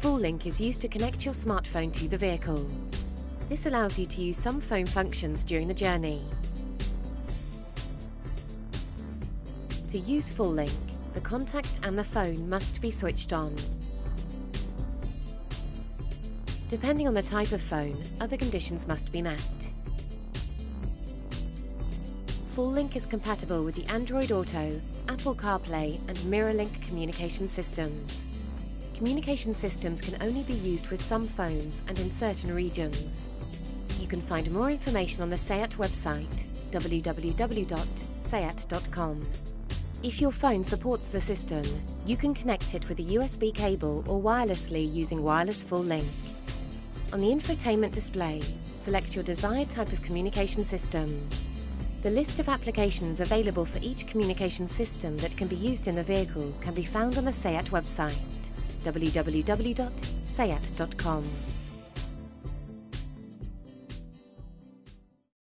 Full Link is used to connect your smartphone to the vehicle. This allows you to use some phone functions during the journey. To use Full Link, the contact and the phone must be switched on. Depending on the type of phone, other conditions must be met. Full Link is compatible with the Android Auto, Apple CarPlay and MirrorLink communication systems. Communication systems can only be used with some phones and in certain regions. You can find more information on the SEAT website www.seat.com. If your phone supports the system, you can connect it with a USB cable or wirelessly using Wireless Full Link. On the infotainment display, select your desired type of communication system. The list of applications available for each communication system that can be used in the vehicle can be found on the SEAT website www.seat.com.